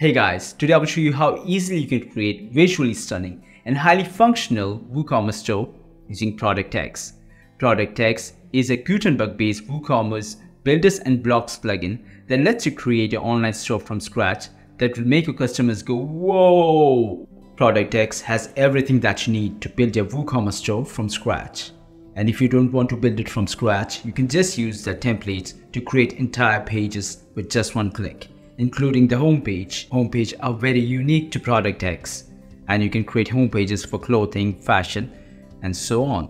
Hey guys, today I will show you how easily you can create visually stunning and highly functional WooCommerce store using Product X. Product X is a Gutenberg-based WooCommerce builders and blocks plugin that lets you create your online store from scratch that will make your customers go, whoa! Product X has everything that you need to build your WooCommerce store from scratch. And if you don't want to build it from scratch, you can just use the templates to create entire pages with just one click including the homepage. Homepage are very unique to Product X and you can create homepages for clothing, fashion, and so on.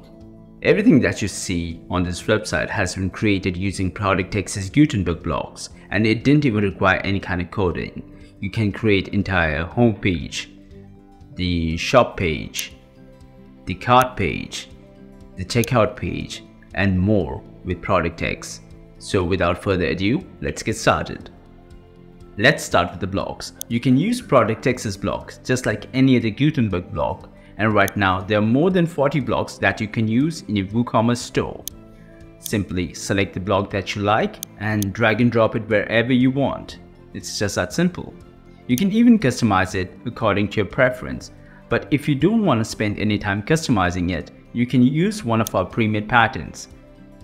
Everything that you see on this website has been created using Product X's Gutenberg blocks and it didn't even require any kind of coding. You can create entire homepage, the shop page, the cart page, the checkout page, and more with Product X. So without further ado, let's get started. Let's start with the blocks. You can use Product X's blocks just like any other Gutenberg block and right now there are more than 40 blocks that you can use in your WooCommerce store. Simply select the block that you like and drag and drop it wherever you want. It's just that simple. You can even customize it according to your preference, but if you don't want to spend any time customizing it, you can use one of our pre-made patterns.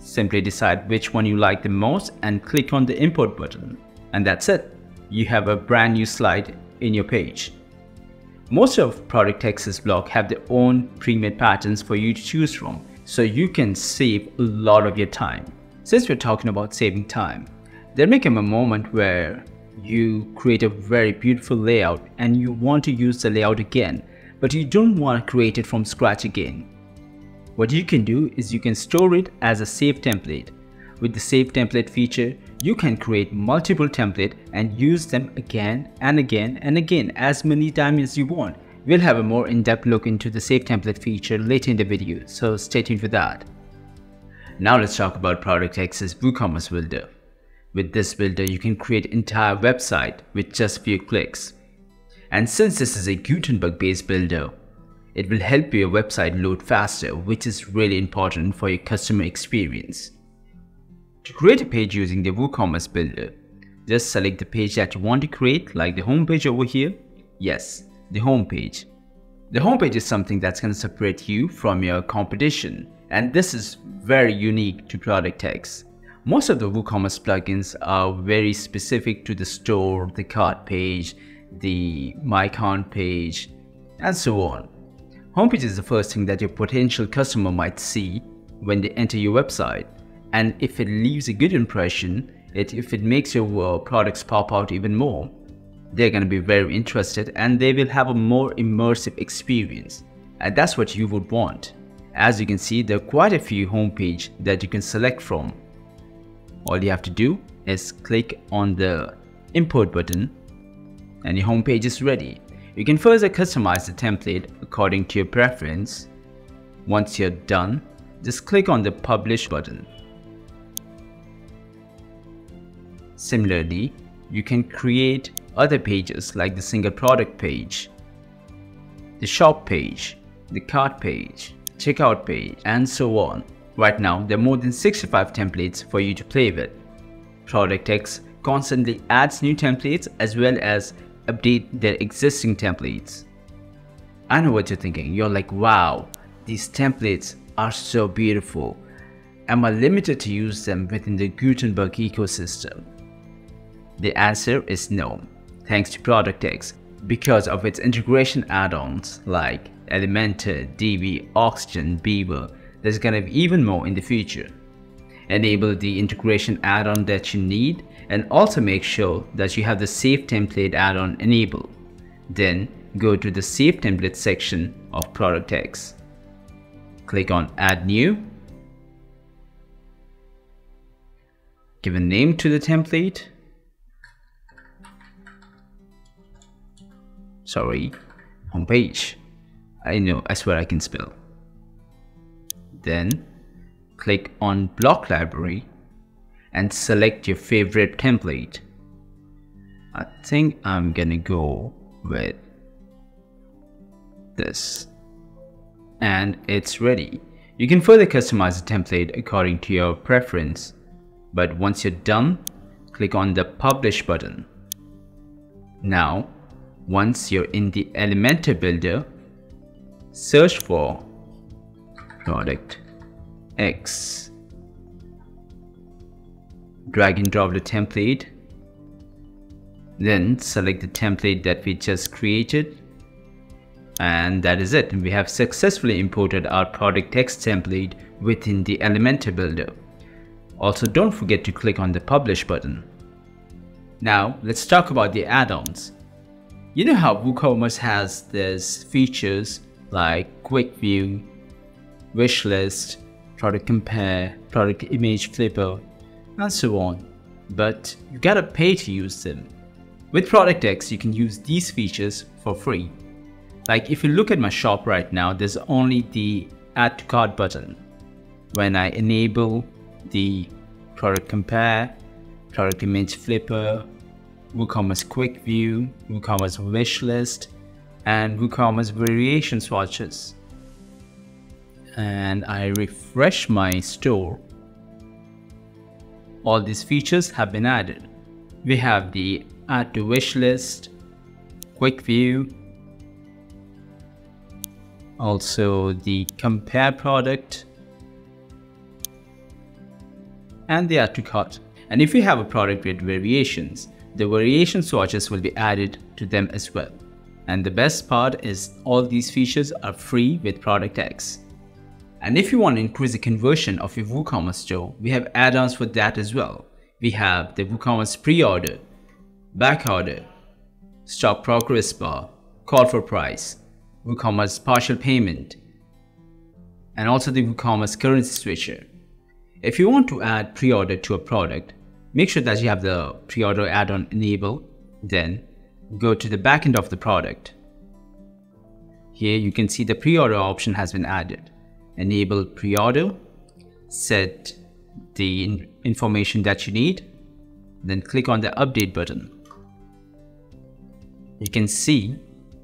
Simply decide which one you like the most and click on the import button. And that's it you have a brand new slide in your page. Most of Product X's blog have their own pre-made patterns for you to choose from, so you can save a lot of your time. Since we're talking about saving time, there may come a moment where you create a very beautiful layout and you want to use the layout again, but you don't want to create it from scratch again. What you can do is you can store it as a save template. With the save template feature, you can create multiple templates and use them again and again and again as many times as you want. We'll have a more in-depth look into the save template feature later in the video, so stay tuned for that. Now let's talk about Product X's WooCommerce Builder. With this builder, you can create entire website with just few clicks. And since this is a Gutenberg-based builder, it will help your website load faster, which is really important for your customer experience. To create a page using the WooCommerce Builder, just select the page that you want to create like the home page over here. Yes, the home page. The home page is something that's going to separate you from your competition and this is very unique to Product X. Most of the WooCommerce plugins are very specific to the store, the cart page, the My Account page, and so on. Homepage is the first thing that your potential customer might see when they enter your website and if it leaves a good impression, it, if it makes your uh, products pop out even more, they're going to be very interested and they will have a more immersive experience. And that's what you would want. As you can see, there are quite a few homepage that you can select from. All you have to do is click on the import button and your homepage is ready. You can further customize the template according to your preference. Once you're done, just click on the publish button. Similarly, you can create other pages like the single product page, the shop page, the cart page, checkout page, and so on. Right now, there are more than 65 templates for you to play with. Product X constantly adds new templates as well as update their existing templates. I know what you're thinking. You're like, wow, these templates are so beautiful. Am I limited to use them within the Gutenberg ecosystem? The answer is no, thanks to Product X, because of its integration add-ons like Elementor, Divi, Oxygen, Beaver, there's gonna be even more in the future. Enable the integration add-on that you need and also make sure that you have the Save Template add-on enabled. Then go to the Save Template section of Product X. Click on Add New. Give a name to the template sorry, homepage. I know, I swear I can spell. Then click on block library and select your favorite template. I think I'm gonna go with this and it's ready. You can further customize the template according to your preference but once you're done, click on the publish button. Now, once you're in the Elementor Builder, search for product X. Drag and drop the template. Then select the template that we just created. And that is it. We have successfully imported our Product X template within the Elementor Builder. Also, don't forget to click on the Publish button. Now, let's talk about the add-ons. You know how WooCommerce has these features like Quick View, Wish List, Product Compare, Product Image Flipper, and so on. But you gotta pay to use them. With Product X, you can use these features for free. Like if you look at my shop right now, there's only the Add to Cart button. When I enable the Product Compare, Product Image Flipper, WooCommerce Quick View, WooCommerce Wish List, and WooCommerce Variation Swatches. And I refresh my store. All these features have been added. We have the Add to Wish List, Quick View, also the Compare product, and the Add to Cart. And if you have a product with variations, the variation swatches will be added to them as well. And the best part is all these features are free with Product X. And if you want to increase the conversion of your WooCommerce store, we have add-ons for that as well. We have the WooCommerce pre-order, back order, stock progress bar, call for price, WooCommerce partial payment, and also the WooCommerce currency switcher. If you want to add pre-order to a product, make sure that you have the pre-order add-on enabled. Then go to the backend of the product. Here you can see the pre-order option has been added. Enable pre-order, set the information that you need, then click on the update button. You can see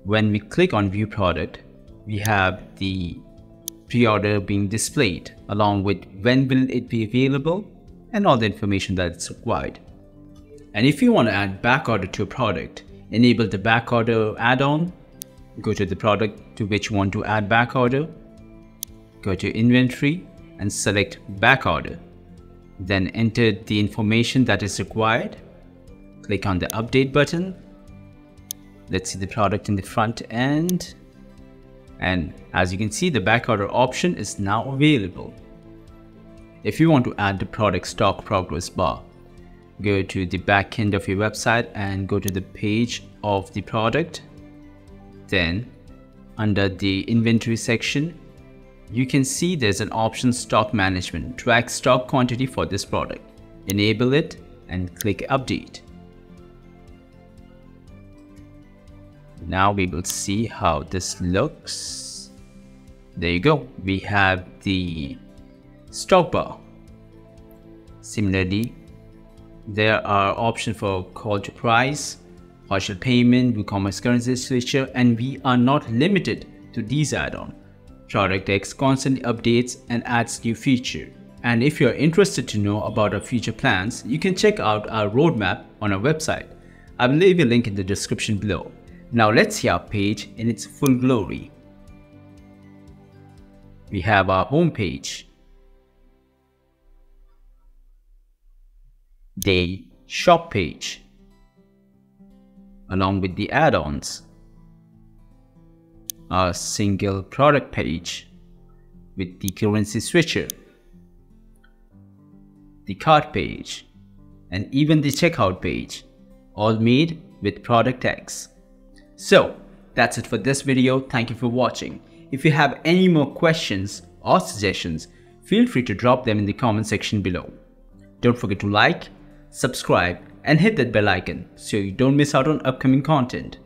when we click on view product, we have the pre-order being displayed along with when will it be available and all the information that's required. And if you want to add backorder to a product, enable the backorder add-on, go to the product to which you want to add backorder, go to inventory and select backorder. Then enter the information that is required. Click on the update button. Let's see the product in the front end. And as you can see, the backorder option is now available. If you want to add the product stock progress bar, go to the back end of your website and go to the page of the product. Then under the inventory section, you can see there's an option stock management, track stock quantity for this product. Enable it and click update. Now we will see how this looks. There you go. We have the stock bar. Similarly, there are options for call to price, partial payment, WooCommerce currency switcher, and we are not limited to these add-ons. Product X constantly updates and adds new feature. And if you're interested to know about our future plans, you can check out our roadmap on our website. I will leave a link in the description below. Now let's see our page in its full glory. We have our home page. The shop page along with the add-ons a single product page with the currency switcher the cart page and even the checkout page all made with product X. So that's it for this video. Thank you for watching. If you have any more questions or suggestions, feel free to drop them in the comment section below. Don't forget to like, subscribe and hit that bell icon so you don't miss out on upcoming content.